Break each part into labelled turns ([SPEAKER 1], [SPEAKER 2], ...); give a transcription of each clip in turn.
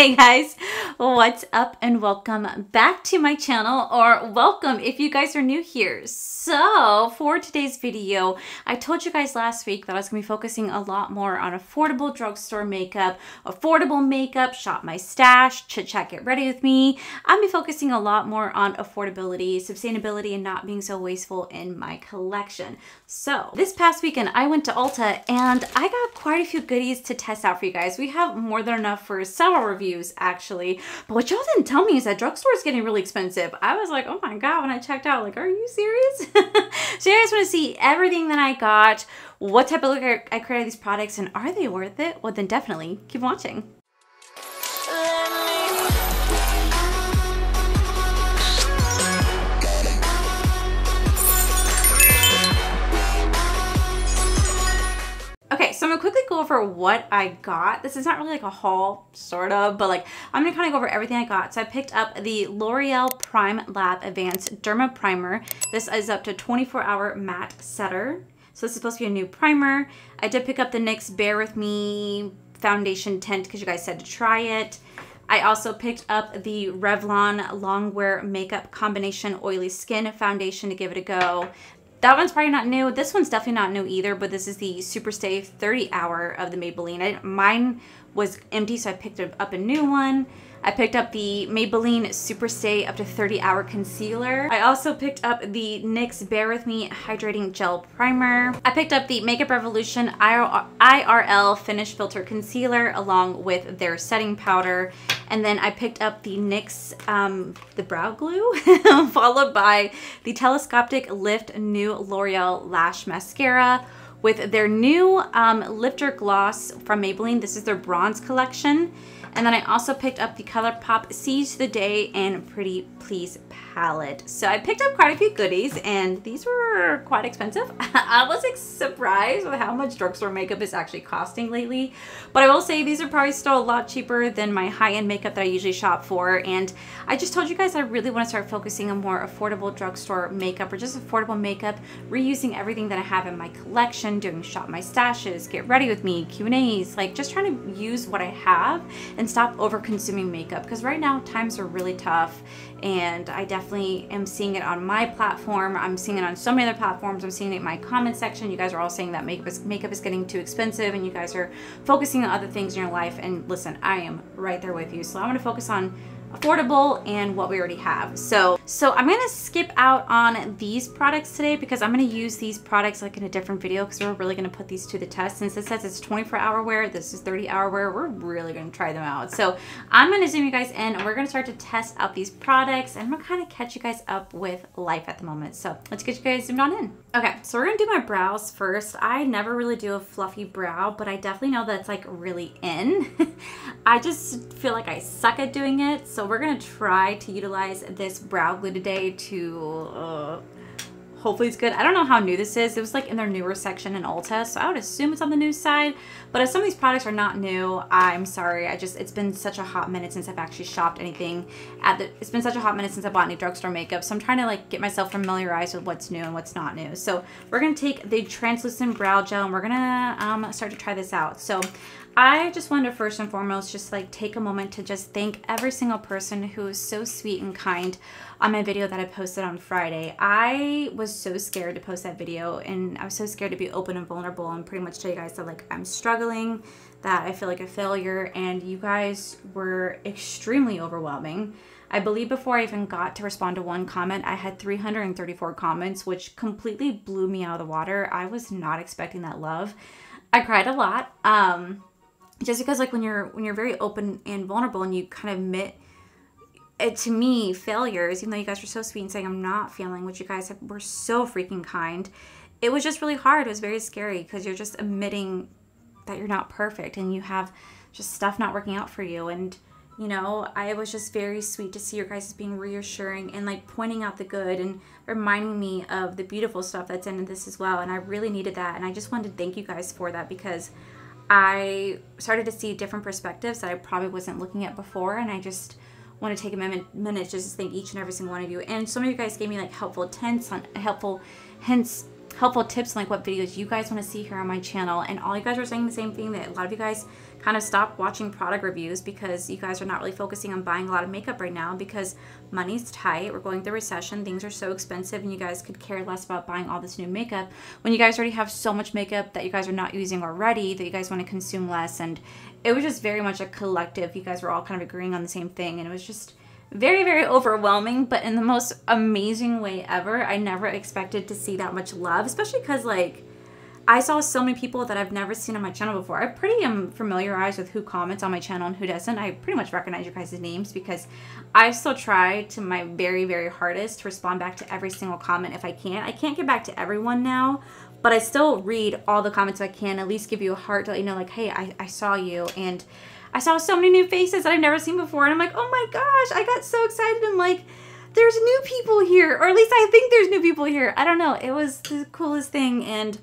[SPEAKER 1] Hey guys, what's up and welcome back to my channel or welcome if you guys are new here. So for today's video, I told you guys last week that I was to be focusing a lot more on affordable drugstore makeup, affordable makeup, shop my stash, chit chat, get ready with me. I'm be focusing a lot more on affordability, sustainability, and not being so wasteful in my collection. So this past weekend, I went to Ulta and I got quite a few goodies to test out for you guys. We have more than enough for several reviews actually. But what y'all didn't tell me is that drugstore is getting really expensive. I was like, oh my God, when I checked out, like, are you serious? so you guys want to see everything that I got, what type of look I created these products, and are they worth it? Well, then definitely keep watching. Okay, so I'm gonna quickly go over what I got. This is not really like a haul, sort of, but like I'm gonna kind of go over everything I got. So I picked up the L'Oreal Prime Lab Advanced Derma Primer. This is up to 24 hour matte setter. So this is supposed to be a new primer. I did pick up the NYX Bare With Me foundation tint because you guys said to try it. I also picked up the Revlon Longwear Makeup Combination Oily Skin Foundation to give it a go. That one's probably not new. This one's definitely not new either, but this is the Super Stay 30 Hour of the Maybelline. I, mine was empty, so I picked up a new one. I picked up the Maybelline Super Stay up to 30 Hour Concealer. I also picked up the NYX Bare With Me Hydrating Gel Primer. I picked up the Makeup Revolution IRL Finish Filter Concealer along with their setting powder. And then I picked up the NYX, um, the brow glue, followed by the Telescopic Lift New L'Oreal Lash Mascara with their new um, Lifter Gloss from Maybelline. This is their bronze collection. And then I also picked up the ColourPop Seize the Day and Pretty Please palette. So I picked up quite a few goodies and these were quite expensive. I was surprised with how much drugstore makeup is actually costing lately. But I will say these are probably still a lot cheaper than my high-end makeup that I usually shop for. And I just told you guys I really want to start focusing on more affordable drugstore makeup or just affordable makeup, reusing everything that I have in my collection, doing shop my stashes, get ready with me, Q&As, like just trying to use what I have and stop over consuming makeup because right now times are really tough and I definitely am seeing it on my platform. I'm seeing it on so many other platforms. I'm seeing it in my comment section. You guys are all saying that makeup is, makeup is getting too expensive and you guys are focusing on other things in your life. And listen, I am right there with you. So I'm going to focus on affordable and what we already have. So, so I'm gonna skip out on these products today because I'm gonna use these products like in a different video because we're really gonna put these to the test. Since this says it's 24 hour wear, this is 30 hour wear, we're really gonna try them out. So I'm gonna zoom you guys in and we're gonna start to test out these products and I'm gonna kind of catch you guys up with life at the moment. So let's get you guys zoomed on in. Okay, so we're gonna do my brows first. I never really do a fluffy brow, but I definitely know that's like really in. I just feel like I suck at doing it. So we're gonna try to utilize this brow glue today to uh, hopefully it's good. I don't know how new this is. It was like in their newer section in Ulta, so I would assume it's on the new side. But if some of these products are not new, I'm sorry. I just, it's been such a hot minute since I've actually shopped anything at the, it's been such a hot minute since I bought any drugstore makeup. So I'm trying to like get myself familiarized with what's new and what's not new. So we're to take the translucent brow gel and we're to um, start to try this out. So I just wanted to first and foremost just like take a moment to just thank every single person who is so sweet and kind on my video that I posted on Friday. I was so scared to post that video and I was so scared to be open and vulnerable and pretty much tell you guys that like I'm struggling, that I feel like a failure and you guys were extremely overwhelming. I believe before I even got to respond to one comment, I had 334 comments, which completely blew me out of the water. I was not expecting that love. I cried a lot. Um, just because like when you're when you're very open and vulnerable and you kind of admit it to me failures even though you guys were so sweet and saying i'm not feeling which you guys have, were so freaking kind it was just really hard. It was very scary because you're just admitting that you're not perfect and you have just stuff not working out for you. And you know i was just very sweet to see your guys being reassuring and like pointing out the good and reminding me of the beautiful stuff that's in this as well. And i really needed that. And i just wanted to thank you guys for that because I started to see different perspectives that I probably wasn't looking at before, and I just want to take a minute, minute just to thank each and every single one of you. And some of you guys gave me like helpful hints on helpful hints, helpful tips on like what videos you guys want to see here on my channel. And all you guys were saying the same thing that a lot of you guys kind of stop watching product reviews because you guys are not really focusing on buying a lot of makeup right now because money's tight. We're going through recession. Things are so expensive and you guys could care less about buying all this new makeup when you guys already have so much makeup that you guys are not using already that you guys want to consume less and it was just very much a collective. You guys were all kind of agreeing on the same thing and it was just very very overwhelming but in the most amazing way ever. I never expected to see that much love, especially cuz like I saw so many people that I've never seen on my channel before. I pretty am familiarized with who comments on my channel and who doesn't. I pretty much recognize your guys' names because I still try to my very, very hardest to respond back to every single comment if I can. I can't get back to everyone now, but I still read all the comments I can, at least give you a heart to let you know, like, hey, I, I saw you. And I saw so many new faces that I've never seen before. And I'm like, oh my gosh, I got so excited. and like, there's new people here, or at least I think there's new people here. I don't know. It was the coolest thing. And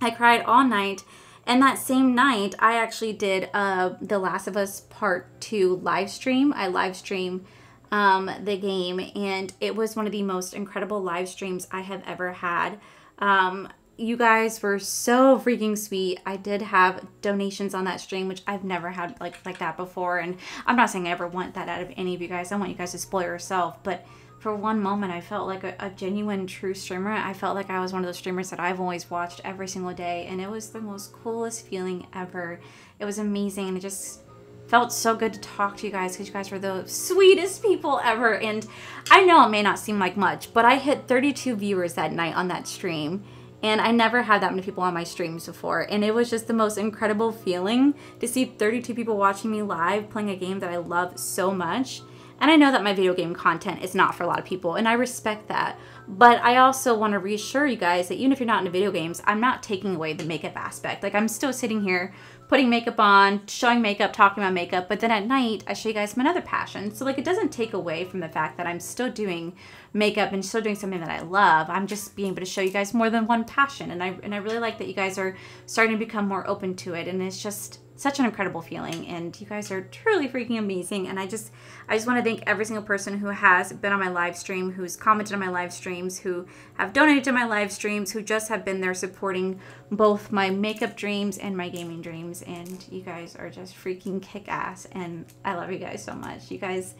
[SPEAKER 1] I cried all night. And that same night, I actually did uh, The Last of Us Part 2 live stream. I live stream um, the game, and it was one of the most incredible live streams I have ever had. Um, you guys were so freaking sweet. I did have donations on that stream, which I've never had like like that before. And I'm not saying I ever want that out of any of you guys. I want you guys to spoil yourself, but for one moment I felt like a, a, genuine true streamer. I felt like I was one of those streamers that I've always watched every single day and it was the most coolest feeling ever. It was amazing and it just felt so good to talk to you guys because you guys were the sweetest people ever and I know it may not seem like much but I hit 32 viewers that night on that stream and I never had that many people on my streams before and it was just the most incredible feeling to see 32 people watching me live playing a game that I love so much and I know that my video game content is not for a lot of people, and I respect that. But I also want to reassure you guys that even if you're not into video games, I'm not taking away the makeup aspect. Like, I'm still sitting here putting makeup on, showing makeup, talking about makeup, but then at night, I show you guys my other passion. So, like, it doesn't take away from the fact that I'm still doing makeup and still doing something that I love. I'm just being able to show you guys more than one passion. And I, and I really like that you guys are starting to become more open to it. And it's just such an incredible feeling and you guys are truly freaking amazing and I just I just want to thank every single person who has been on my live stream who's commented on my live streams who have donated to my live streams who just have been there supporting both my makeup dreams and my gaming dreams and you guys are just freaking kick-ass and I love you guys so much. You guys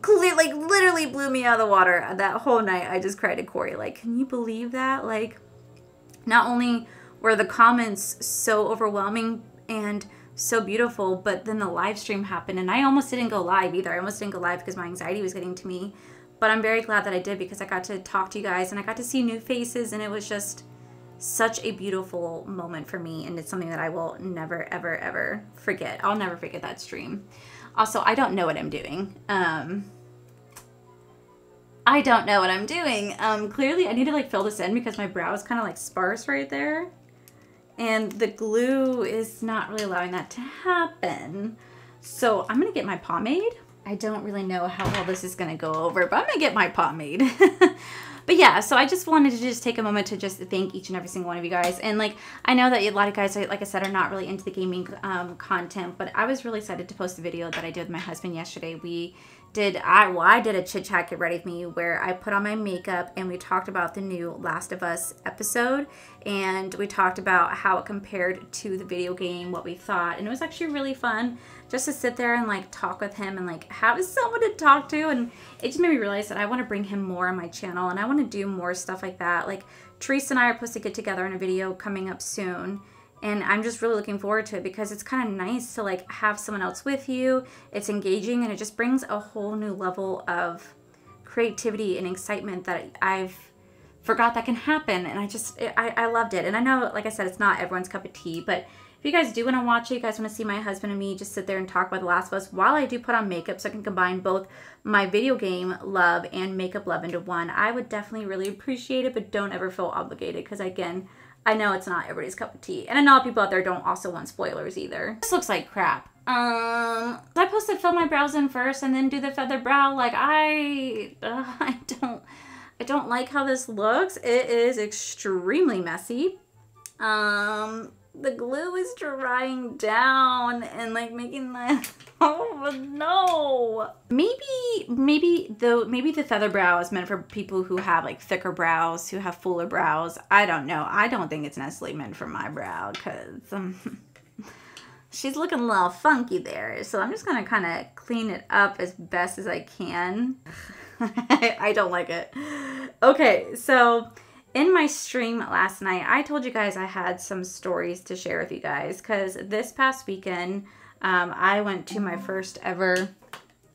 [SPEAKER 1] clearly like literally blew me out of the water that whole night. I just cried to Corey like can you believe that? Like not only were the comments so overwhelming and so beautiful. But then the live stream happened and I almost didn't go live either. I almost didn't go live because my anxiety was getting to me. But I'm very glad that I did because I got to talk to you guys and I got to see new faces and it was just such a beautiful moment for me and it's something that I will never ever ever forget. I'll never forget that stream. Also, I don't know what I'm doing. Um I don't know what I'm doing. Um clearly I need to like fill this in because my brow is kind of like sparse right there and the glue is not really allowing that to happen. So I'm gonna get my pomade. I don't really know how well this is gonna go over, but I'm gonna get my pomade. but yeah, so I just wanted to just take a moment to just thank each and every single one of you guys. And like, I know that a lot of guys, like I said, are not really into the gaming um, content, but I was really excited to post the video that I did with my husband yesterday. We did I well I did a chit chat get ready with me where I put on my makeup and we talked about the new Last of Us episode. And we talked about how it compared to the video game what we thought. And it was actually really fun just to sit there and like talk with him and like have someone to talk to. And it just made me realize that I want to bring him more on my channel and I want to do more stuff like that. Like Teresa and I are supposed to get together in a video coming up soon and I'm just really looking forward to it because it's kind of nice to like have someone else with you. It's engaging and it just brings a whole new level of creativity and excitement that I've forgot that can happen. And I just, I, I loved it. And I know, like I said, it's not everyone's cup of tea, but if you guys do want to watch it, you guys want to see my husband and me just sit there and talk about The Last of Us while I do put on makeup so I can combine both my video game love and makeup love into one, I would definitely really appreciate it, but don't ever feel obligated because again, I know it's not everybody's cup of tea. And I know people out there don't also want spoilers either. This looks like crap. Um, I to fill my brows in first and then do the feather brow? Like I, uh, I don't, I don't like how this looks. It is extremely messy. Um, the glue is drying down and like making the oh no maybe maybe the maybe the feather brow is meant for people who have like thicker brows who have fuller brows i don't know i don't think it's necessarily meant for my brow because um, she's looking a little funky there. So I'm just gonna kind of clean it up as best as I can. I don't like it. Okay, so in my stream last night, I told you guys I had some stories to share with you guys because this past weekend, um, I went to my first ever.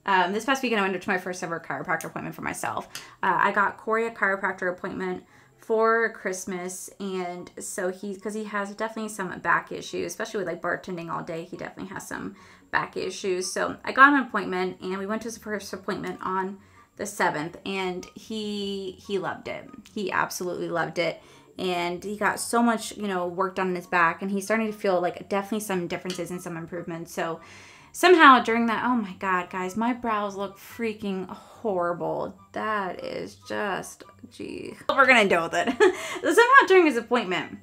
[SPEAKER 1] Um, this past weekend, I went to my first ever chiropractor appointment for myself. Uh, I got Corey a chiropractor appointment for Christmas, and so he, because he has definitely some back issues, especially with like bartending all day, he definitely has some back issues. So I got an appointment, and we went to his first appointment on the seventh, and he he loved it. He absolutely loved it, and he got so much you know work done in his back, and he's starting to feel like definitely some differences and some improvements. So somehow during that, oh my god, guys, my brows look freaking horrible. That is just, gee. We're gonna deal with it. so somehow during his appointment,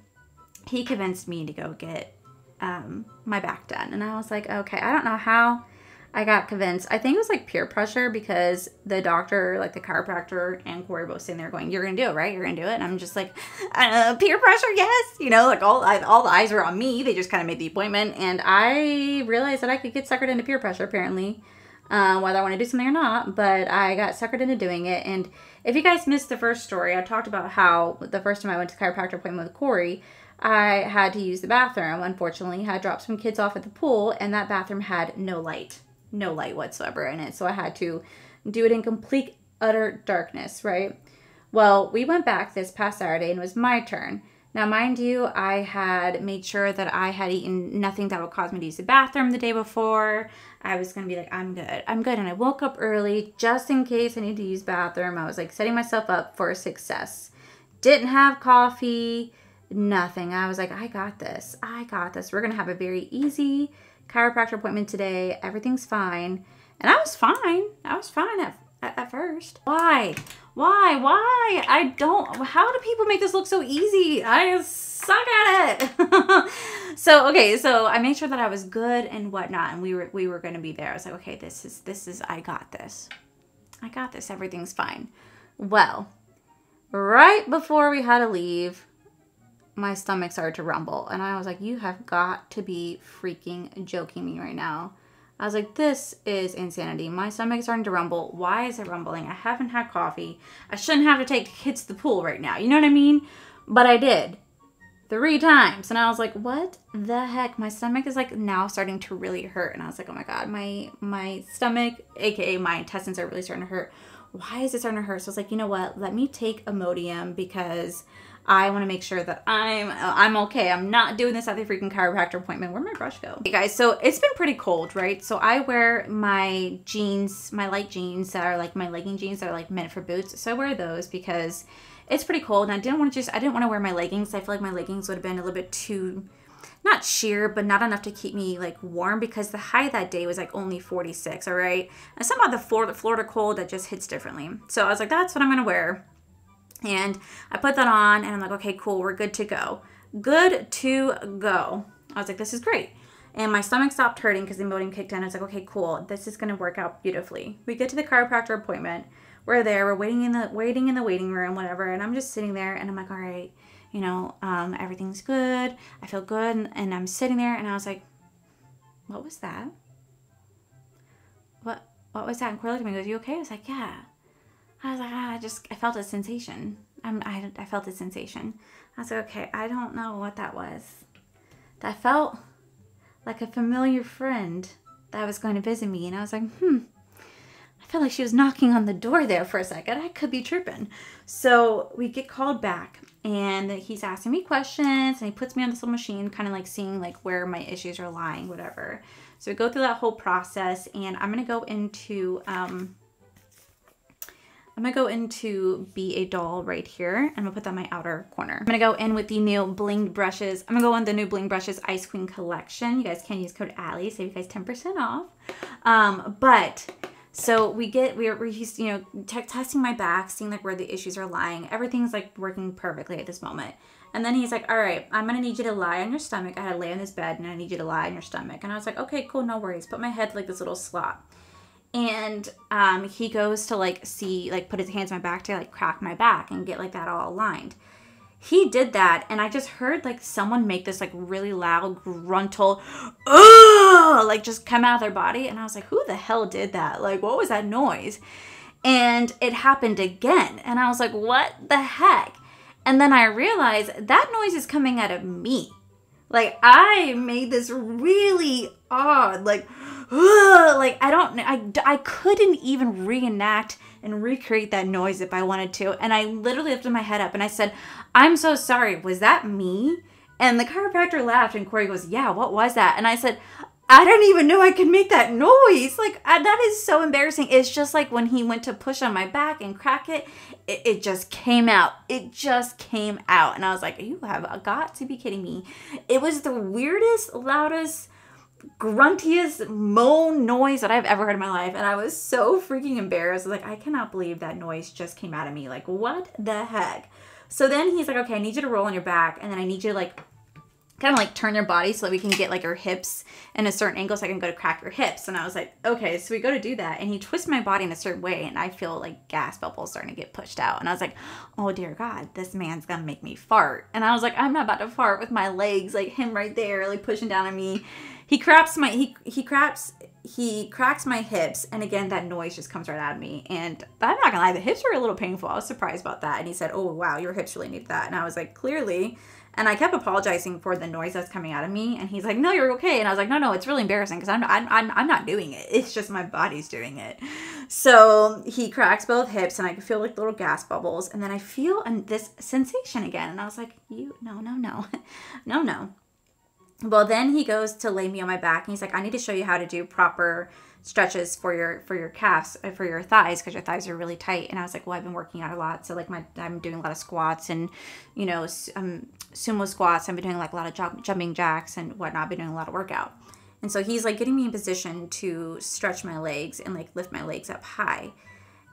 [SPEAKER 1] he convinced me to go get um, my back done. And I was like, okay, I don't know how I got convinced. I think it was like peer pressure because the doctor, like the chiropractor and Corey both sitting there going, "You're gonna do it, right? You're gonna do it." And I'm just like, uh, "Peer pressure, yes." You know, like all all the eyes were on me. They just kind of made the appointment, and I realized that I could get suckered into peer pressure apparently, uh, whether I want to do something or not. But I got suckered into doing it. And if you guys missed the first story, I talked about how the first time I went to chiropractor appointment with Corey. I had to use the bathroom. Unfortunately, I had dropped some kids off at the pool, and that bathroom had no light no light whatsoever in it. So I had to do it in complete, utter darkness, right? Well, we went back this past Saturday and it was my turn. Now, mind you, I had made sure that I had eaten nothing that would cause me to use the bathroom the day before. I was going to be like, I'm good. I'm good. And I woke up early just in case I need to use bathroom. I was like setting myself up for success. Didn't have coffee, nothing. I was like, I got this. I got this. We're going to have a very easy, chiropractor appointment today. Everything's fine. And I was fine. I was fine at, at, at first. Why? Why? Why? I don't. How do people make this look so easy? I suck at it. so okay, so I made sure that I was good and whatnot, and we were we were gonna be there. I was like, okay, this is this is I got this. I got this. Everything's fine. Well, right before we had to leave, my stomach started to rumble. And I was like, you have got to be freaking joking me right now. I was like, this is insanity. My stomach's starting to rumble. Why is it rumbling? I haven't had coffee. I shouldn't have to take kids to the pool right now. You know what I mean? But I did. Three times. And I was like, what the heck? My stomach is like now starting to really hurt. And I was like, oh my God, my my stomach, aka my intestines are really starting to hurt. Why is this to hurt? So I was like, you know what? Let me take Imodium because I want to make sure that I'm I'm okay. I'm not doing this at the freaking chiropractor appointment. Where'd my brush go? Hey guys, so it's been pretty cold, right? So I wear my jeans, my light jeans that are like my legging jeans that are like meant for boots. So I wear those because it's pretty cold and I didn't want to just I didn't want to wear my leggings. I feel like my leggings would have been a little bit too not sheer, but not enough to keep me like warm because the high that day was like only 46, all right? And somehow the Florida, Florida cold that just hits differently. So I was like, that's what I'm gonna wear. And I put that on and I'm like, okay, cool, we're good to go. Good to go. I was like, this is great. And my stomach stopped hurting because the Imodium kicked in. I was like, okay, cool. This is gonna work out beautifully. We get to the chiropractor appointment. We're there. We're waiting in the waiting in the waiting room, whatever. And I'm just sitting there, and I'm like, all right, you know, um, everything's good. I feel good, and, and I'm sitting there, and I was like, what was that? What what was that? And Corey looked at me and goes, you okay? I was like, yeah. I was like, ah, I just, I felt a sensation. I'm, I, I felt a sensation. I was like, okay, I don't know what that was. That felt like a familiar friend that was going to visit me. And I was like, hmm, felt like she was knocking on the door there for a second. I could be tripping. So we get called back and he's asking me questions and he puts me on this little machine, kind of like seeing like where my issues are lying, whatever. So we go through that whole process and I'm going to go into, um, I'm gonna go into Be a Doll right here. I'm gonna put that in my outer corner. I'm gonna go in with the new blinged brushes. I'm gonna go on the new blinged brushes Ice Queen collection. You guys can use code Allie, save you guys 10% off. Um, but so we get we're, we're you know testing my back, seeing like where the issues are lying. Everything's like working perfectly at this moment. And then he's like, "All right, I'm gonna need you to lie on your stomach. I had to lay on this bed, and I need you to lie on your stomach." And I was like, "Okay, cool, no worries." Put my head like this little slot and um, he goes to like see like put his hands on my back to like crack my back and get like that all aligned he did that and i just heard like someone make this like really loud gruntle Ugh! like just come out of their body and i was like who the hell did that like what was that noise and it happened again and i was like what the heck and then i realized that noise is coming out of me like i made this really odd like ugh, like i don't I, I couldn't even reenact and recreate that noise if I wanted to. And I literally lifted my head up and I said, I'm so sorry. Was that me? And the chiropractor laughed and Corey goes, Yeah, what was that? And I said, I didn't even know I could make that noise. Like, I, that is so embarrassing. It's just like when he went to push on my back and crack it, it, it just came out. It just came out. And I was like, You have got to be kidding me. It was the weirdest, loudest, gruntiest moan noise that I've ever heard in my life. And I was so freaking embarrassed. like, I cannot believe that noise just came out of me. Like, what the heck? So then he's like, okay, I need you to roll on your back. And then I need you to like kind of like turn your body so that we can get like your hips in a certain angle so I can go to crack your hips. And I was like, okay, so we go to do that. And he twists my body in a certain way and I feel like gas bubbles starting to get pushed out. And I was like, oh dear God, this man's gonna make me fart. And I was like, I'm not about to fart with my legs, like him right there, like pushing down on me he craps my he he craps he cracks my hips and again that noise just comes right out of me. And i'm not gonna lie the hips were a little painful. I was surprised about that. And he said oh wow your hips really need that. And i was like clearly. And i kept apologizing for the noise that's coming out of me. And he's like no you're okay. And i was like no no it's really embarrassing because I'm, I'm i'm i'm not doing it. It's just my body's doing it. So he cracks both hips and i feel like little gas bubbles. And then i feel this sensation again. And i was like you no no no. No no well, then he goes to lay me on my back and he's like, I need to show you how to do proper stretches for your for your calves uh, for your thighs because your thighs are really tight. And i was like well i've been working out a lot so like my i'm doing a lot of squats and you know um, sumo squats. I've been doing like a lot of jump, jumping jacks and whatnot i've been doing a lot of workout. And so he's like getting me in position to stretch my legs and like lift my legs up high.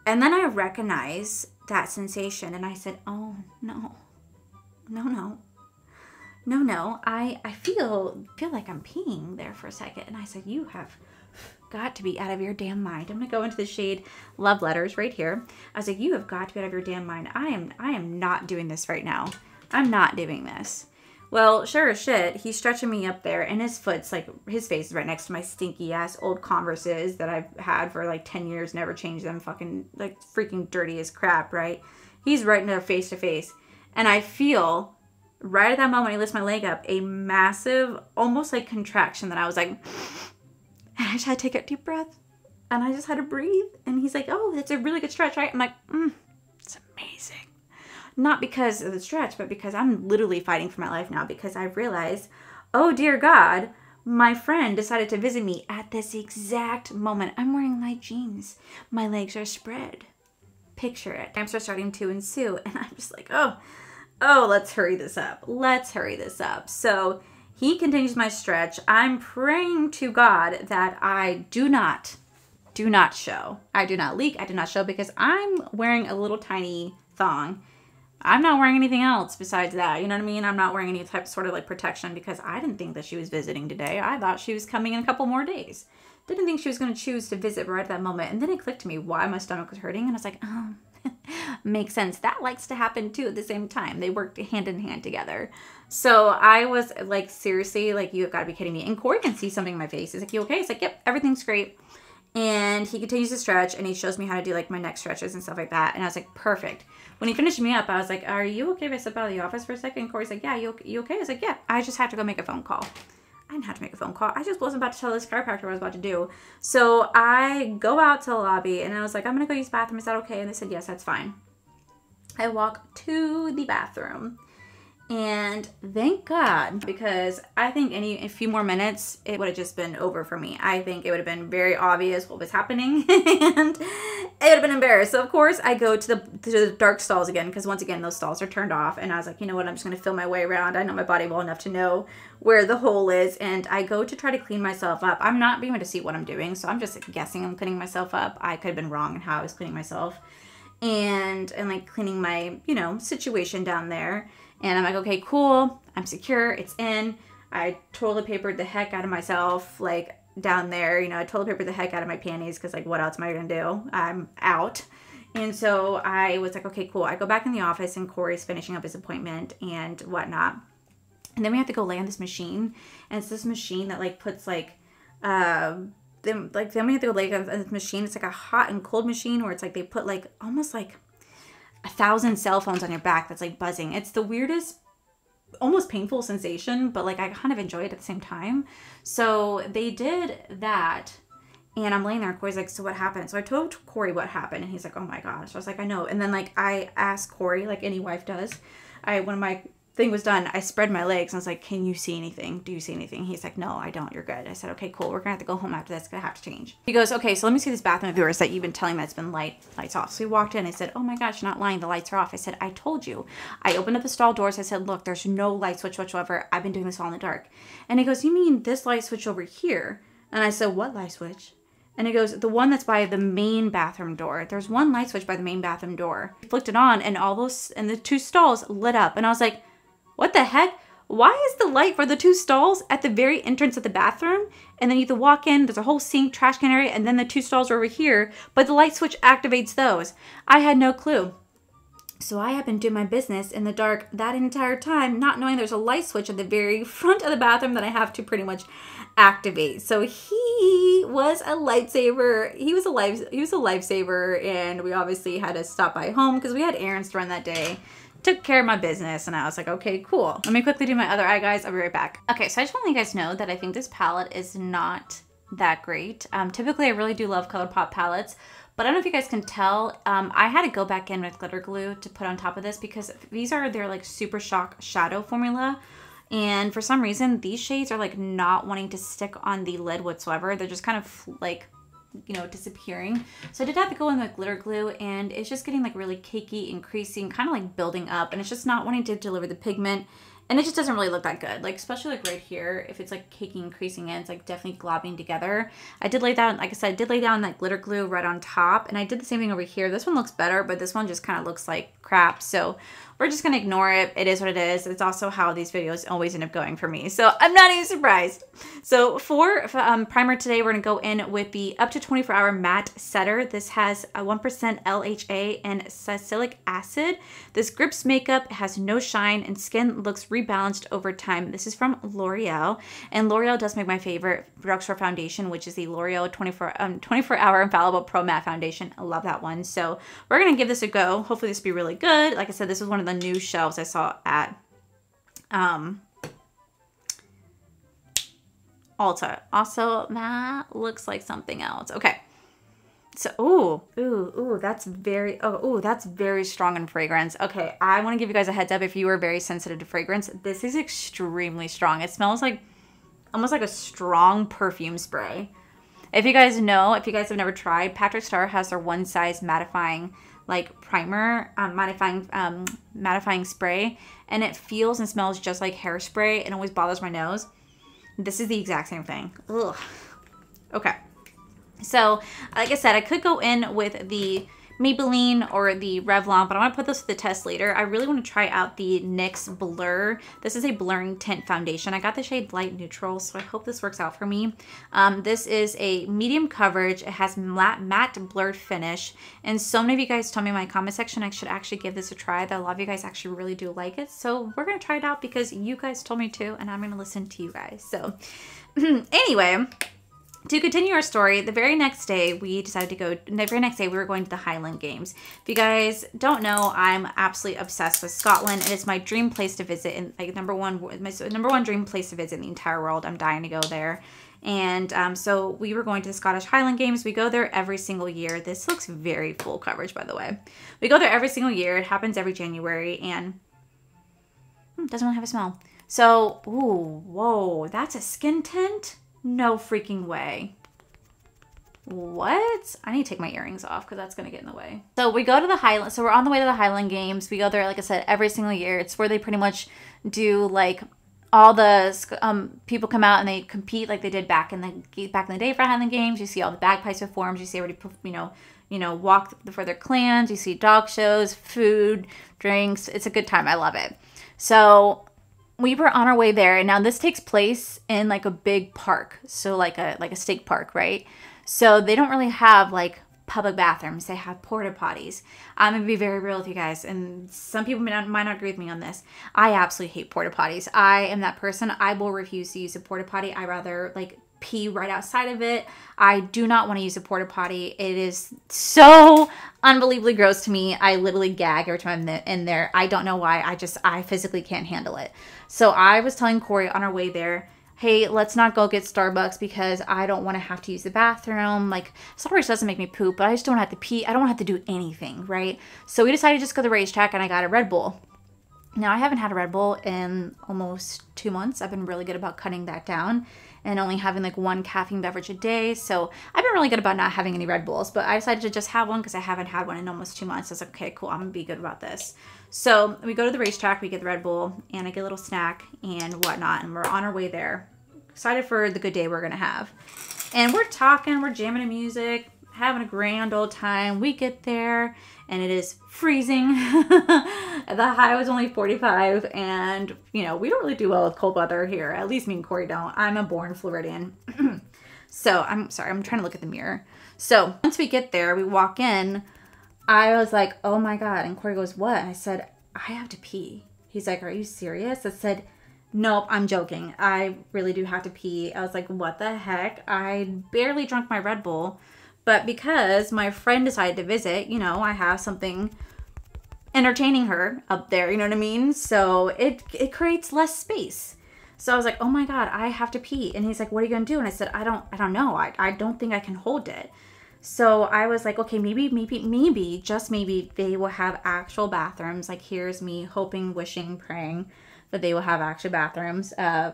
[SPEAKER 1] And then i recognize that sensation and i said oh no. No no no, no, I, I feel feel like I'm peeing there for a second. And I said, you have got to be out of your damn mind. I'm gonna go into the shade love letters right here. I was like, you have got to be out of your damn mind. I am I am not doing this right now. I'm not doing this. Well, sure as shit, he's stretching me up there, and his foot's like his face is right next to my stinky ass old Converses that I've had for like ten years, never changed them, fucking like freaking dirty as crap, right? He's right in there face to face, and I feel right at that moment, I lift my leg up, a massive, almost like contraction that I was like, and I just had to take a deep breath and I just had to breathe. And he's like, oh, it's a really good stretch, right? I'm like, mm, it's amazing. Not because of the stretch, but because I'm literally fighting for my life now because I realized, oh dear God, my friend decided to visit me at this exact moment. I'm wearing light jeans. My legs are spread. Picture it. I'm starting to ensue. And I'm just like, oh, oh, let's hurry this up. Let's hurry this up. So he continues my stretch. I'm praying to God that I do not, do not show. I do not leak. I do not show because I'm wearing a little tiny thong. I'm not wearing anything else besides that. You know what I mean? I'm not wearing any type sort of like protection because I didn't think that she was visiting today. I thought she was coming in a couple more days. Didn't think she was going to choose to visit right at that moment. And then it clicked to me why my stomach was hurting. And I was like, oh, makes sense. That likes to happen too at the same time. They work hand in hand together. So I was like, seriously, like, you've got to be kidding me. And Corey can see something in my face. He's like, you okay? It's like, yep, everything's great. And he continues to stretch and he shows me how to do like my neck stretches and stuff like that. And I was like, perfect. When he finished me up, I was like, are you okay if I step out of the office for a second? Corey's like, yeah, you, you okay? I was like, yeah, I just have to go make a phone call. I didn't have to make a phone call. I just wasn't about to tell this chiropractor what I was about to do. So I go out to the lobby and I was like, I'm gonna go use the bathroom. Is that okay? And they said, yes, that's fine. I walk to the bathroom and thank God, because I think any a few more minutes, it would have just been over for me. I think it would have been very obvious what was happening, and it would have been embarrassed. So of course, I go to the to the dark stalls again, because once again those stalls are turned off. And I was like, you know what? I'm just gonna feel my way around. I know my body well enough to know where the hole is, and I go to try to clean myself up. I'm not being able to see what I'm doing, so I'm just guessing I'm cleaning myself up. I could have been wrong in how I was cleaning myself, and and like cleaning my you know situation down there and I'm like, okay, cool. I'm secure. It's in. I toilet papered the heck out of myself, like down there. You know, I toilet papered the heck out of my panties because, like, what else am I gonna do? I'm out. And so I was like, okay, cool. I go back in the office and Corey's finishing up his appointment and whatnot. And then we have to go on this machine. And it's this machine that like puts like um then like then we have to go lay on this machine. It's like a hot and cold machine where it's like they put like almost like a thousand cell phones on your back that's like buzzing. It's the weirdest almost painful sensation, but like I kind of enjoy it at the same time. So they did that. And I'm laying there, Corey's like, So what happened? So I told Corey what happened, and he's like, Oh my gosh. I was like, I know. And then, like, I asked Corey, like any wife does, I, one of my thing was done, I spread my legs and I was like, Can you see anything? Do you see anything? He's like, No, I don't. You're good. I said, Okay, cool. We're gonna have to go home after this. It's gonna have to change. He goes, Okay, so let me see this bathroom of yours that you've been telling me that's been light lights off. So he walked in. I said, Oh my gosh, you're not lying. The lights are off. I said, I told you. I opened up the stall doors. I said, Look, there's no light switch whatsoever. I've been doing this all in the dark. And he goes, You mean this light switch over here? And I said, What light switch? And it goes, the one that's by the main bathroom door. There's one light switch by the main bathroom door. He flicked it on and all those and the two stalls lit up. And I was like, what the heck? Why is the light for the two stalls at the very entrance of the bathroom? And then you have to walk in, there's a whole sink, trash can area, and then the two stalls are over here, but the light switch activates those. I had no clue. So I have been doing my business in the dark that entire time, not knowing there's a light switch at the very front of the bathroom that I have to pretty much activate. So he was a lightsaber. He was a life he was a lifesaver and we obviously had to stop by home because we had errands to run that day took care of my business and I was like, okay, cool. Let me quickly do my other eye, guys. I'll be right back. Okay, so I just want to let you guys know that I think this palette is not that great. Um, typically, I really do love ColourPop palettes, but I don't know if you guys can tell. Um, I had to go back in with glitter glue to put on top of this because these are their like Super Shock Shadow formula. And for some reason, these shades are like not wanting to stick on the lid whatsoever. They're just kind of like you know, disappearing. So I did have to go in with glitter glue and it's just getting like really cakey, increasing, kind of like building up and it's just not wanting to deliver the pigment and it just doesn't really look that good. Like especially like right here, if it's like caking, increasing in, it's like definitely globbing together. I did lay down, like I said, I did lay down that glitter glue right on top and I did the same thing over here. This one looks better, but this one just kind of looks like crap. So we're just going to ignore it. It is what it is. It's also how these videos always end up going for me. So I'm not even surprised. So for um, primer today, we're going to go in with the up to 24 hour matte setter. This has a 1% LHA and salicylic acid. This grips makeup, has no shine, and skin looks rebalanced over time. This is from L'Oreal. And L'Oreal does make my favorite drugstore foundation, which is the L'Oreal 24, um, 24 hour infallible pro matte foundation. I love that one. So we're going to give this a go. Hopefully this will be really good. Like I said, this is one of the new shelves I saw at um, Ulta. Also, that looks like something else. Okay. So, ooh, ooh, ooh, that's very, oh, ooh, that's very strong in fragrance. Okay, I want to give you guys a heads up if you are very sensitive to fragrance. This is extremely strong. It smells like almost like a strong perfume spray. If you guys know, if you guys have never tried, Patrick Starrr has their one size mattifying like primer, um, mattifying um, mattifying spray, and it feels and smells just like hairspray and always bothers my nose. This is the exact same thing. Ugh. Okay. So, like I said, I could go in with the Maybelline or the Revlon, but I want to put this to the test later. I really want to try out the NYX Blur. This is a blurring tint foundation. I got the shade Light Neutral, so I hope this works out for me. Um, this is a medium coverage. It has matte, matte blurred finish, and so many of you guys told me in my comment section I should actually give this a try, that a lot of you guys actually really do like it. So we're going to try it out because you guys told me to, and I'm going to listen to you guys. So anyway, to continue our story, the very next day we decided to go. The very next day we were going to the Highland Games. If you guys don't know, I'm absolutely obsessed with Scotland. And It is my dream place to visit, and like number one, my number one dream place to visit in the entire world. I'm dying to go there. And um, so we were going to the Scottish Highland Games. We go there every single year. This looks very full coverage, by the way. We go there every single year. It happens every January, and hmm, doesn't really have a smell. So, ooh, whoa, that's a skin tint. No freaking way. What? I need to take my earrings off because that's going to get in the way. So we go to the Highland. So we're on the way to the Highland Games. We go there, like I said, every single year. It's where they pretty much do like all the um, people come out and they compete like they did back in the back in the day for Highland Games. You see all the bagpipes performs. You see everybody, you know, you know, walk for their clans. You see dog shows, food, drinks. It's a good time. I love it. So we were on our way there and now this takes place in like a big park so like a like a state park right so they don't really have like public bathrooms. They have porta potties. I'm gonna be very real with you guys, and some people might not, might not agree with me on this. I absolutely hate porta potties. I am that person. I will refuse to use a porta potty. I rather like pee right outside of it. I do not want to use a porta potty. It is so unbelievably gross to me. I literally gag every time I'm in there. I don't know why. I just I physically can't handle it. So I was telling Corey on our way there hey, let's not go get Starbucks because I don't want to have to use the bathroom. Like, Starbucks doesn't make me poop, but I just don't have to pee. I don't have to do anything, right? So we decided to just go to the racetrack and I got a Red Bull. Now, I haven't had a Red Bull in almost two months. I've been really good about cutting that down and only having like one caffeine beverage a day. So I've been really good about not having any Red Bulls, but I decided to just have one because I haven't had one in almost two months. I was like, okay, cool, I'm gonna be good about this. So we go to the racetrack, we get the Red Bull, and I get a little snack and whatnot, and we're on our way there. Excited for the good day we're gonna have. And we're talking, we're jamming to music, having a grand old time. We get there and it is freezing. the high was only 45 and you know, we don't really do well with cold weather here. At least me and Corey don't. I'm a born Floridian. so I'm sorry, I'm trying to look at the mirror. So once we get there, we walk in I was like, oh my God. And Corey goes, what? I said, I have to pee. He's like, are you serious? I said, nope, I'm joking. I really do have to pee. I was like, what the heck? I barely drank my Red Bull. But because my friend decided to visit, you know, I have something entertaining her up there, you know what I mean? So it it creates less space. So I was like, "Oh my god, I have to pee." And he's like, "What are you going to do?" And I said, "I don't I don't know. I I don't think I can hold it." So I was like, okay, maybe, maybe, maybe, just maybe they will have actual bathrooms. Like, here's me hoping, wishing, praying that they will have actual bathrooms. Uh,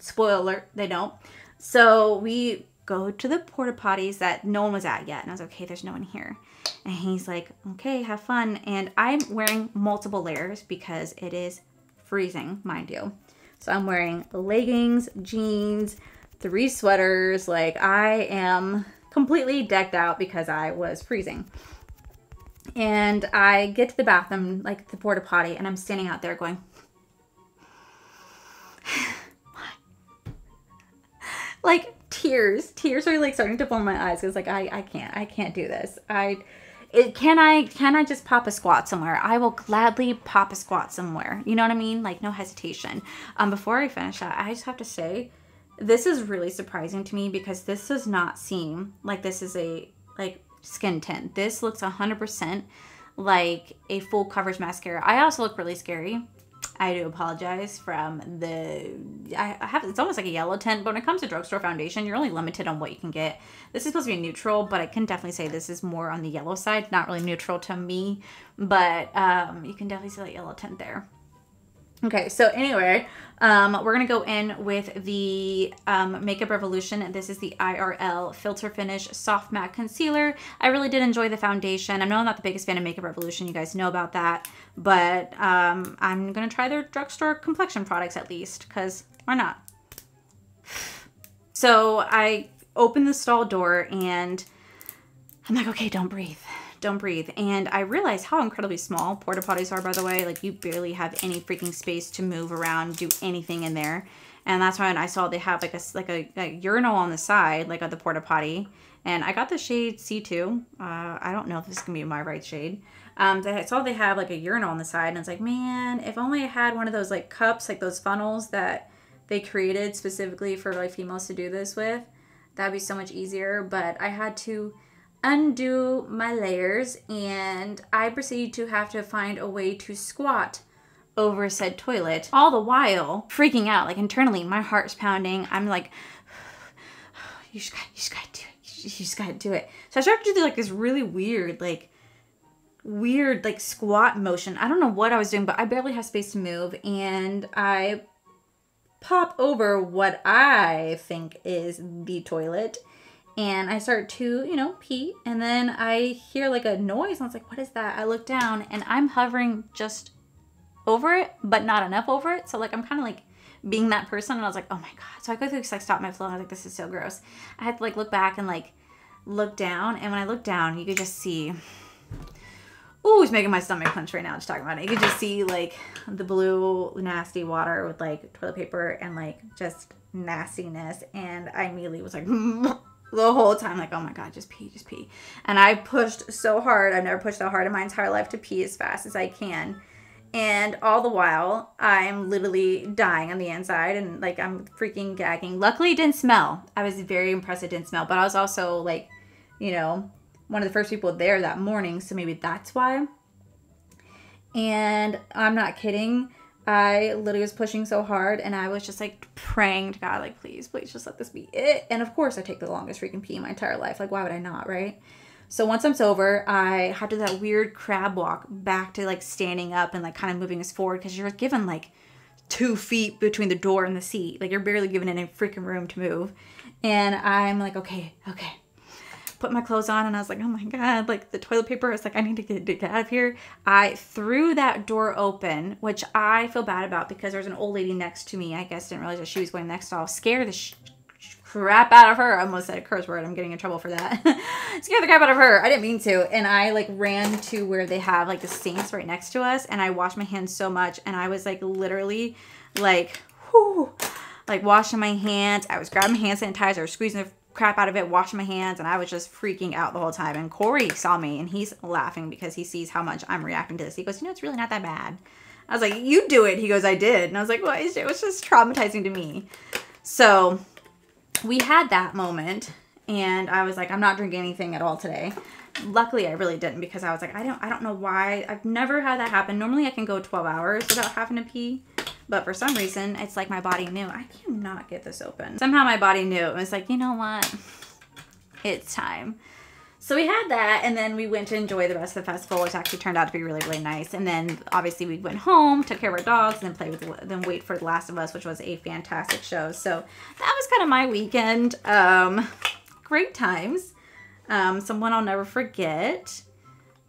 [SPEAKER 1] spoiler they don't. So we go to the porta potties that no one was at yet. And I was like, okay, there's no one here. And he's like, okay, have fun. And I'm wearing multiple layers because it is freezing, mind you. So I'm wearing leggings, jeans, three sweaters. Like, I am completely decked out because I was freezing. And I get to the bathroom, like the porta potty, and I'm standing out there going, like tears, tears are like starting to form my eyes. Cause like I, I can't, I can't do this. I, it, can I, can I just pop a squat somewhere? I will gladly pop a squat somewhere. You know what I mean? Like no hesitation. Um, before I finish that, I just have to say, this is really surprising to me because this does not seem like this is a like skin tint. This looks 100% like a full coverage mascara. I also look really scary. I do apologize from the I have it's almost like a yellow tint, but when it comes to drugstore foundation, you're only limited on what you can get. This is supposed to be neutral, but I can definitely say this is more on the yellow side, not really neutral to me, but um, you can definitely see that yellow tint there. Okay, so anyway, um, we're to go in with the um, Makeup Revolution. This is the IRL Filter Finish Soft Matte Concealer. I really did enjoy the foundation. I know I'm not the biggest fan of Makeup Revolution. You guys know about that. But um, I'm to try their drugstore complexion products at least because why not? So I open the stall door and I'm like, okay, don't breathe don't breathe. And I realized how incredibly small porta potties are, by the way. Like, you barely have any freaking space to move around, do anything in there. And that's when I saw they have like a like a, a urinal on the side, like of the porta potty. And I got the shade C2. Uh, I don't know if this is gonna be my right shade. Um, I saw they have like a urinal on the side, and it's like, man, if only I had one of those like cups, like those funnels that they created specifically for like females to do this with, that'd be so much easier. But I had to undo my layers and I proceed to have to find a way to squat over said toilet. All the while freaking out, like internally, my heart's pounding. I'm like, you just gotta, you just gotta do it. You just gotta do it. So I start to do like this really weird, like weird, like squat motion. I don't know what I was doing, but I barely have space to move. And I pop over what I think is the toilet and I start to, you know, pee, and then I hear like a noise, and I was like, what is that? I look down, and I'm hovering just over it, but not enough over it. So like I'm kind of like being that person, and I was like, oh my god. So I quickly like stop my flow, and I was like, this is so gross. I had to like look back and like look down, and when I looked down, you could just see. Ooh, it's making my stomach punch right now just talking about it. You could just see like the blue nasty water with like toilet paper and like just nastiness, and I immediately was like. the whole time like oh my god just pee just pee And I pushed so hard. I've never pushed that hard in my entire life to pee as fast as I can. And all the while, I'm literally dying on the inside and like I'm freaking gagging. Luckily, it didn't smell. I was very impressed it didn't smell, but I was also like, you know, one of the first people there that morning, so maybe that's why. And I'm not kidding. I literally was pushing so hard and I was just like praying to God, like, please, please just let this be it. And of course, I take the longest freaking pee in my entire life. Like, why would I not, right? So once I'm sober, I had to do that weird crab walk back to like standing up and like kind of moving us forward because you're given like two feet between the door and the seat. Like, you're barely given any freaking room to move. And I'm like, okay, okay, put my clothes on and I was like, oh my God, like the toilet paper. I was like, I need to get, to get out of here. I threw that door open, which I feel bad about because there was an old lady next to me. I guess didn't realize that she was going next. So I was scared the sh- crap out of her. I almost said a curse word. I'm getting in trouble for that. scared the crap out of her. I didn't mean to. And I like ran to where they have like the sinks right next to us and I washed my hands so much and I was like literally like, whoo, like washing my hands. I was grabbing hand sanitizer, squeezing the crap out of it, washing my hands, and I was just freaking out the whole time. And Corey saw me and he's laughing because he sees how much I'm reacting to this. He goes, You know, it's really not that bad. I was like, You do it. He goes, I did. And I was like, Well, it was just traumatizing to me. So we had that moment, and I was like, I'm not drinking anything at all today. Luckily, I really didn't because I was like, I don't, I don't know why. I've never had that happen. Normally, I can go 12 hours without having to pee. But for some reason, it's like my body knew, I cannot get this open. Somehow my body knew. It was like, you know what? It's time. So we had that, and then we went to enjoy the rest of the festival, which actually turned out to be really, really nice. And then obviously we went home, took care of our dogs, and then played with then wait for The Last of Us, which was a fantastic show. So that was kind of my weekend. Um, great times. Um, someone I'll never forget.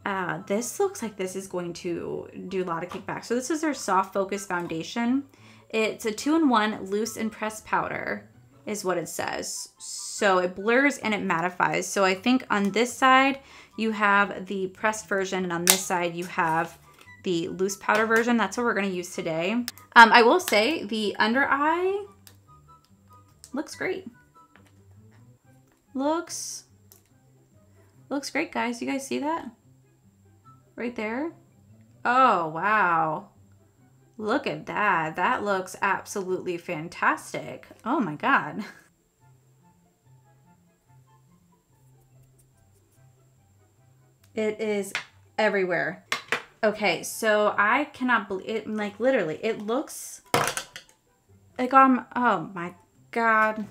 [SPEAKER 1] Uh, this looks like this is going to do a lot of kickback. So this is our Soft Focus Foundation. It's a two-in-one loose and pressed powder is what it says. So it blurs and it mattifies. So I think on this side, you have the pressed version and on this side, you have the loose powder version. That's what we're gonna use today. Um, I will say the under eye looks great. Looks, looks great, guys. You guys see that? Right there. Oh, wow. Look at that. That looks absolutely fantastic. Oh my God. It is everywhere. Okay, so I cannot believe it. Like literally, it looks like um. Oh my god!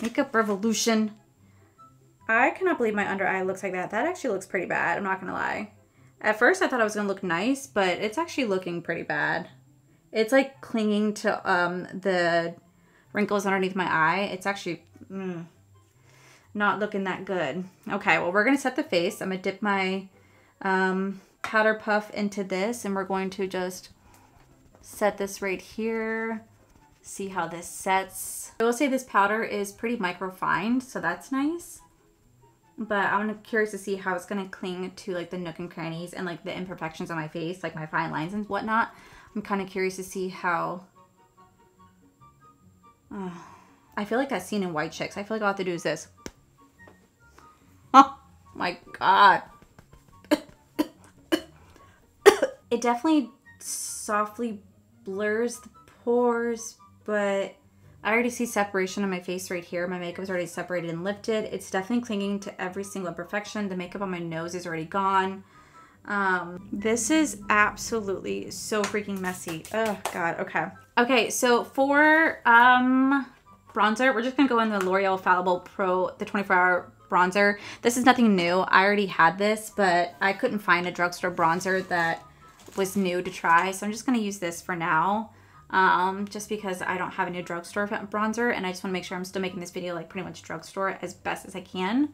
[SPEAKER 1] Makeup revolution. I cannot believe my under eye looks like that. That actually looks pretty bad. I'm not going to lie. At first I thought I was going to look nice, but it's actually looking pretty bad. It's like clinging to um, the wrinkles underneath my eye. It's actually mm, not looking that good. Okay, well, we're going to set the face. I'm going to dip my um, powder puff into this, and we're going to just set this right here. See how this sets. I will say this powder is pretty microfined, so that's nice but I'm curious to see how it's gonna cling to like the nook and crannies and like the imperfections on my face, like my fine lines and whatnot. I'm kind of curious to see how. Oh, I feel like that scene in White Chicks. I feel like all I have to do is this. Oh my god. it definitely softly blurs the pores, but I already see separation on my face right here. My makeup is already separated and lifted. It's definitely clinging to every single imperfection. The makeup on my nose is already gone. Um, this is absolutely so freaking messy. Oh God, okay. Okay, so for um, bronzer, we're just gonna go in the L'Oreal Fallible Pro, the 24 hour bronzer. This is nothing new. I already had this, but I couldn't find a drugstore bronzer that was new to try. So I'm just gonna use this for now um, just because I don't have a new drugstore bronzer and I just want to make sure I'm still making this video like pretty much drugstore as best as I can.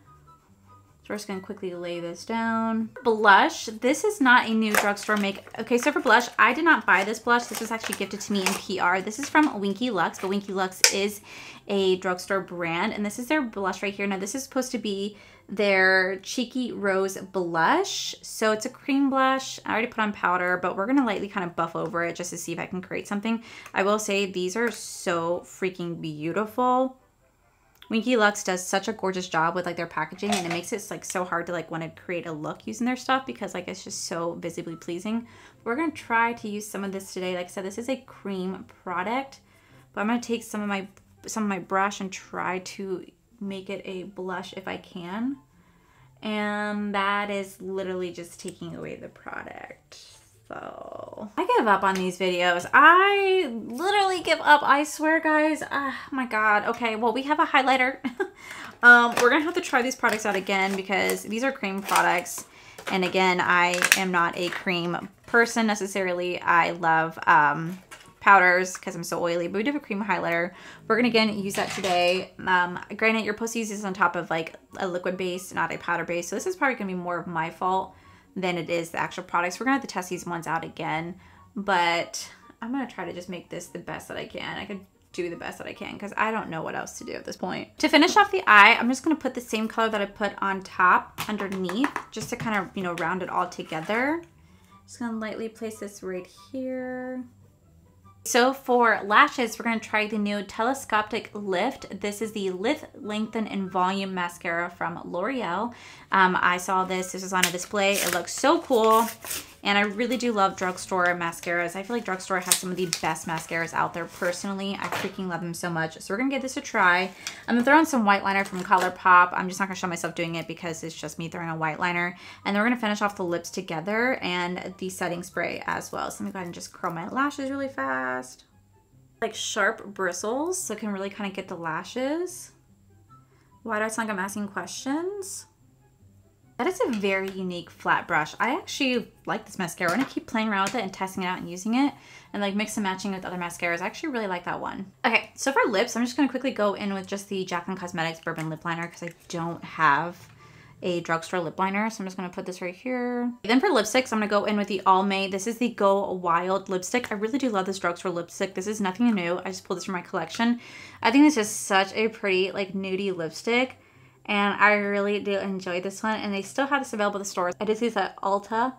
[SPEAKER 1] So we're just to quickly lay this down. Blush. This is not a new drugstore make. Okay, so for blush, I did not buy this blush. This was actually gifted to me in PR. This is from Winky Lux, but Winky Lux is a drugstore brand. And this is their blush right here. Now, this is supposed to be their Cheeky Rose Blush. So it's a cream blush. I already put on powder, but we're going to lightly kind of buff over it just to see if I can create something. I will say these are so freaking beautiful. Winky Lux does such a gorgeous job with like their packaging and it makes it like so hard to like want to create a look using their stuff because like it's just so visibly pleasing. We're going to try to use some of this today. Like I said, this is a cream product, but I'm going to take some of my some of my brush and try to make it a blush if I can. And that is literally just taking away the product. So I give up on these videos. I literally give up. I swear, guys. Oh my God. Okay, well, we have a highlighter. um, we're going to have to try these products out again because these are cream products. And again, I am not a cream person necessarily. I love um, powders because I'm so oily, but we do have a cream highlighter. We're going to again use that today. Um, granted, you're supposed to use this on top of like a liquid base, not a powder base. So this is probably going to be more of my fault than it is the actual products. We're gonna have to test these ones out again, but I'm gonna try to just make this the best that I can. I could do the best that I can because I don't know what else to do at this point. To finish off the eye, I'm just gonna put the same color that I put on top underneath just to kind of, you know, round it all together. Just gonna lightly place this right here. So for lashes, we're going to try the new Telescopic Lift. This is the Lift, Lengthen, and Volume Mascara from L'Oreal. Um, I saw this. This was on a display. It looks so cool. And I really do love drugstore mascaras. I feel like drugstore has some of the best mascaras out there personally. I freaking love them so much. So we're going to give this a try. I'm going to throw on some white liner from ColourPop. I'm just not going to show myself doing it because it's just me throwing a white liner. And then we're going to finish off the lips together and the setting spray as well. So let me go ahead and just curl my lashes really fast. Like sharp bristles so it can really kind of get the lashes. Why do I sound like I'm asking questions? That is a very unique flat brush. I actually like this mascara. I'm gonna keep playing around with it and testing it out and using it and like mix and matching with other mascaras. I actually really like that one. Okay, so for lips, I'm just gonna quickly go in with just the Jaclyn Cosmetics Bourbon Lip Liner because I don't have a drugstore lip liner. So I'm just gonna put this right here. Then for lipsticks, I'm gonna go in with the Almay. This is the Go Wild lipstick. I really do love this drugstore lipstick. This is nothing new. I just pulled this from my collection. I think it's just such a pretty like nudie lipstick and I really do enjoy this one and they still have this available at the stores. I see this at Ulta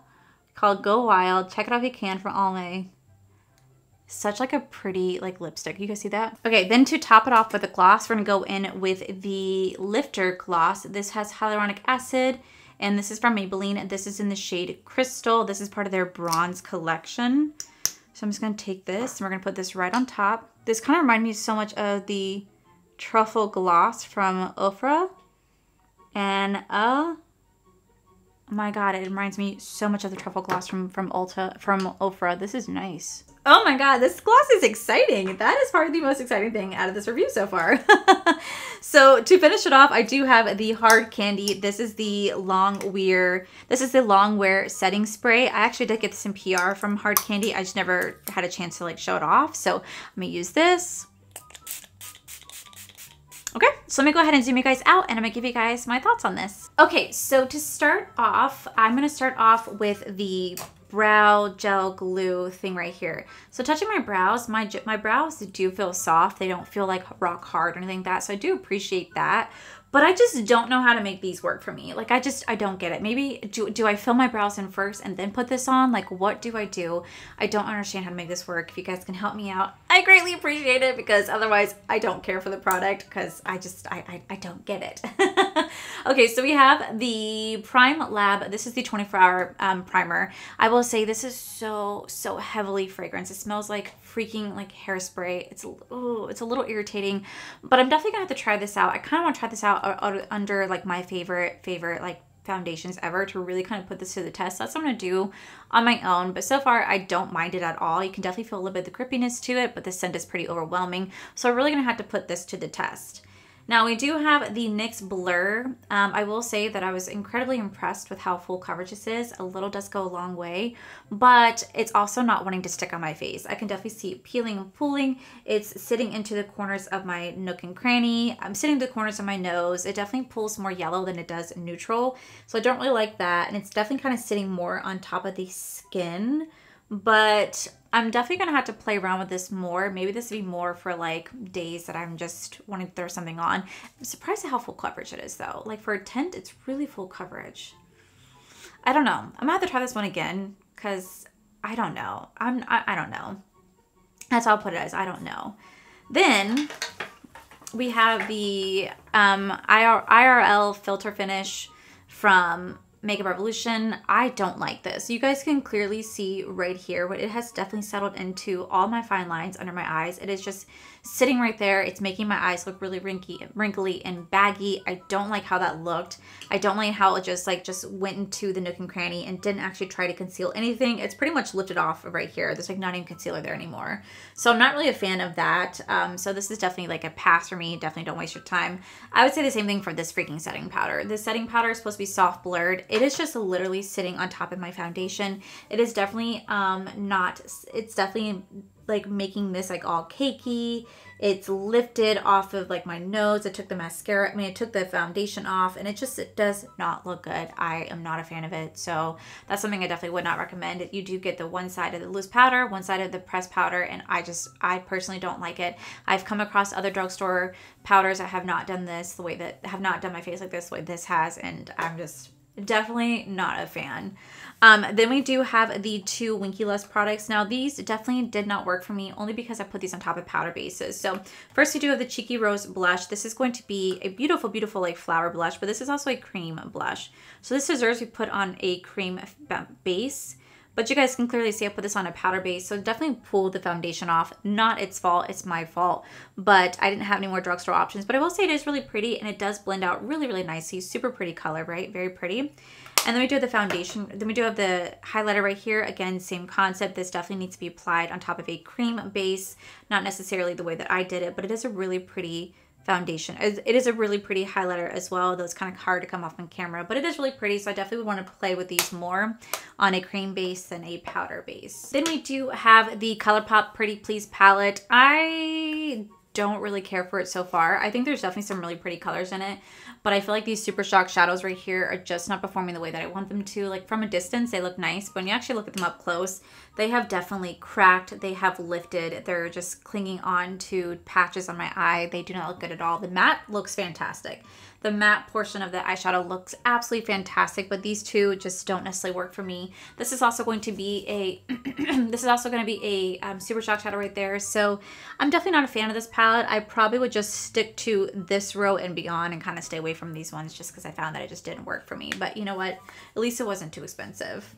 [SPEAKER 1] called Go Wild. Check it out if you can from Almay. Such like a pretty like lipstick. You guys see that? Okay, then to top it off with a gloss, we're gonna go in with the Lifter gloss. This has hyaluronic acid and this is from Maybelline. This is in the shade Crystal. This is part of their bronze collection. So I'm just gonna take this and we're gonna put this right on top. This kind of reminds me so much of the truffle gloss from Ofra. And uh my god, it reminds me so much of the truffle gloss from from Ulta from Ofra. This is nice. Oh my god, this gloss is exciting. That is probably the most exciting thing out of this review so far. so to finish it off, I do have the hard candy. This is the long wear. This is the long wear setting spray. I actually did get this in PR from Hard Candy. I just never had a chance to like show it off. So I'm gonna use this. Okay, so let me go ahead and zoom you guys out and I'm gonna give you guys my thoughts on this. Okay, so to start off, I'm gonna start off with the brow gel glue thing right here. So touching my brows, my, my brows do feel soft. They don't feel like rock hard or anything like that. So I do appreciate that but I just don't know how to make these work for me. Like I just, I don't get it. Maybe, do, do I fill my brows in first and then put this on? Like what do I do? I don't understand how to make this work. If you guys can help me out, I greatly appreciate it because otherwise I don't care for the product because I just, I, I, I don't get it. okay, so we have the Prime Lab. This is the 24 hour um, primer. I will say this is so, so heavily fragrance. It smells like freaking like hairspray. It's, oh, it's a little irritating, but I'm definitely gonna have to try this out. I kind of want to try this out under like my favorite favorite like foundations ever to really kind of put this to the test. That's what I'm going to do on my own. But so far, I don't mind it at all. You can definitely feel a little bit of the creepiness to it, but the scent is pretty overwhelming. So I'm really going to have to put this to the test. Now we do have the NYX Blur. Um, I will say that I was incredibly impressed with how full coverage this is. A little does go a long way, but it's also not wanting to stick on my face. I can definitely see it peeling and pulling. It's sitting into the corners of my nook and cranny. I'm sitting in the corners of my nose. It definitely pulls more yellow than it does neutral. So I don't really like that. And it's definitely kind of sitting more on top of the skin but I'm definitely going to have to play around with this more. Maybe this would be more for like days that I'm just wanting to throw something on. I'm surprised at how full coverage it is though. Like for a tint, it's really full coverage. I don't know. I'm going to have to try this one again because I don't know. I'm, I, I don't know. That's how I'll put it as I don't know. Then we have the um, IRL filter finish from Makeup Revolution. I don't like this. You guys can clearly see right here what it has definitely settled into all my fine lines under my eyes. It is just sitting right there. It's making my eyes look really wrinkly, wrinkly and baggy. I don't like how that looked. I don't like how it just like just went into the nook and cranny and didn't actually try to conceal anything. It's pretty much lifted off right here. There's like not even concealer there anymore. So I'm not really a fan of that. Um, so this is definitely like a pass for me. Definitely don't waste your time. I would say the same thing for this freaking setting powder. This setting powder is supposed to be soft blurred. It is just literally sitting on top of my foundation. It is definitely um, not, it's definitely like making this like all cakey. It's lifted off of like my nose. I took the mascara, I mean, I took the foundation off and it just it does not look good. I am not a fan of it. So that's something I definitely would not recommend. You do get the one side of the loose powder, one side of the pressed powder, and I just, I personally don't like it. I've come across other drugstore powders that have not done this the way that, have not done my face like this, way this has, and I'm just definitely not a fan. Um, then we do have the two Winky Lux products. Now these definitely did not work for me only because I put these on top of powder bases. So first we do have the Cheeky Rose blush. This is going to be a beautiful, beautiful like flower blush, but this is also a cream blush. So this deserves to be put on a cream base. But you guys can clearly see I put this on a powder base, so definitely pull the foundation off. Not its fault, it's my fault. But I didn't have any more drugstore options. But I will say it is really pretty and it does blend out really, really nicely. Super pretty color, right? Very pretty. And then we do have the foundation. Then we do have the highlighter right here. Again, same concept. This definitely needs to be applied on top of a cream base. Not necessarily the way that I did it, but it is a really pretty foundation. It is a really pretty highlighter as well, though it's kind of hard to come off on camera, but it is really pretty, so I definitely would want to play with these more on a cream base than a powder base. Then we do have the ColourPop Pretty Please palette. I don't really care for it so far. I think there's definitely some really pretty colors in it, but I feel like these Super Shock shadows right here are just not performing the way that I want them to. Like from a distance, they look nice, but when you actually look at them up close, they have definitely cracked. They have lifted. They're just clinging on to patches on my eye. They do not look good at all. The matte looks fantastic. The matte portion of the eyeshadow looks absolutely fantastic, but these two just don't necessarily work for me. This is also going to be a, this is also going to be a um, Super Shock shadow right there. So I'm definitely not a fan of this palette. I probably would just stick to this row and beyond and kind of stay away from these ones just because I found that it just didn't work for me. But you know what? At least it wasn't too expensive.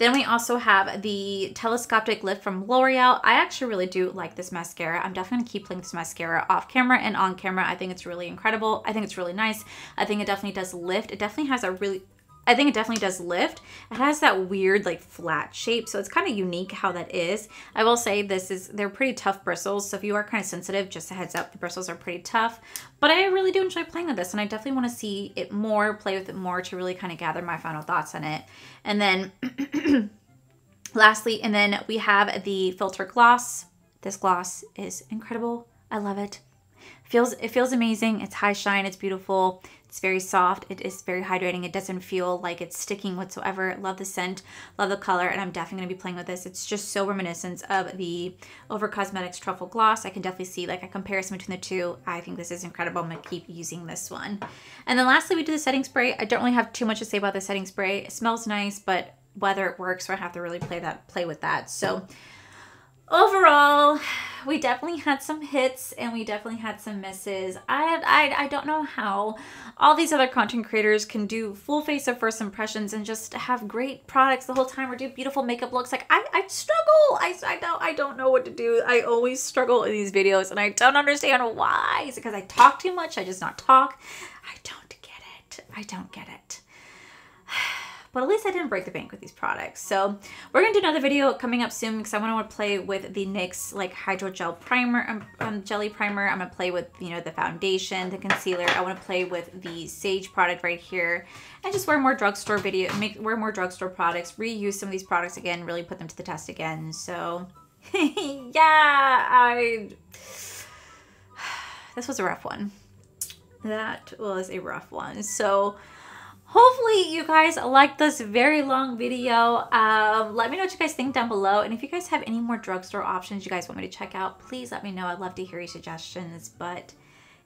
[SPEAKER 1] Then we also have the Telescopic Lift from L'Oreal. I actually really do like this mascara. I'm definitely gonna keep playing this mascara off camera and on camera. I think it's really incredible. I think it's really nice. I think it definitely does lift. It definitely has a really I think it definitely does lift. It has that weird like flat shape, so it's kind of unique how that is. I will say this is, they're pretty tough bristles, so if you are kind of sensitive, just a heads up, the bristles are pretty tough. But I really do enjoy playing with this, and I definitely want to see it more, play with it more to really kind of gather my final thoughts on it. And then lastly, and then we have the Filter Gloss. This gloss is incredible. I love it. Feels It feels amazing. It's high shine. It's beautiful. It's very soft. It is very hydrating. It doesn't feel like it's sticking whatsoever. Love the scent, love the color, and I'm definitely going to be playing with this. It's just so reminiscent of the Ofra Cosmetics Truffle Gloss. I can definitely see like a comparison between the two. I think this is incredible. I'm going to keep using this one. And then lastly, we do the setting spray. I don't really have too much to say about the setting spray. It smells nice, but whether it works, so I have to really play that play with that. So overall, we definitely had some hits and we definitely had some misses. I, I, I don't know how all these other content creators can do full face of first impressions and just have great products the whole time or do beautiful makeup looks. Like I, I struggle. I, I don't, I don't know what to do. I always struggle in these videos and I don't understand why. Is it because I talk too much? I just not talk? I don't get it. I don't get it but at least I didn't break the bank with these products. So we're gonna do another video coming up soon because I wanna play with the NYX like hydrogel Primer, um, um, Jelly Primer. I'm gonna play with, you know, the foundation, the concealer. I wanna play with the Sage product right here and just wear more drugstore video, make wear more drugstore products, reuse some of these products again, really put them to the test again. So yeah, I, this was a rough one. That was a rough one. So hopefully you guys liked this very long video. Um, let me know what you guys think down below. And if you guys have any more drugstore options you guys want me to check out please let me know. I'd love to hear your suggestions. But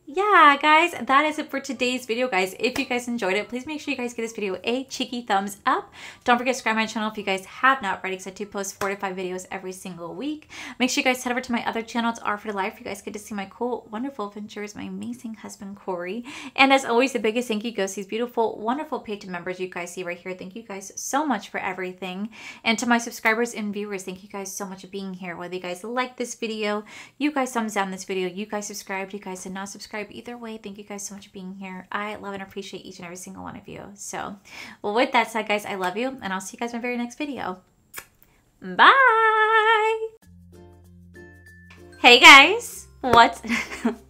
[SPEAKER 1] yeah, guys, that is it for today's video, guys. If you guys enjoyed it, please make sure you guys give this video a cheeky thumbs up. Don't forget to subscribe my channel if you guys have not already, because I do post four to five videos every single week. Make sure you guys head over to my other channel. It's R for Life. You guys get to see my cool, wonderful adventures, my amazing husband, Corey. And as always, the biggest thank you goes to these beautiful, wonderful Patreon members you guys see right here. Thank you guys so much for everything. And to my subscribers and viewers, thank you guys so much for being here. Whether you guys like this video, you guys thumbs down this video, you guys subscribed, you guys did not subscribe. Either way, thank you guys so much for being here. I love and appreciate each and every single one of you. So, well, with that said, guys, I love you, and I'll see you guys in my very next video. Bye! Hey guys! What's...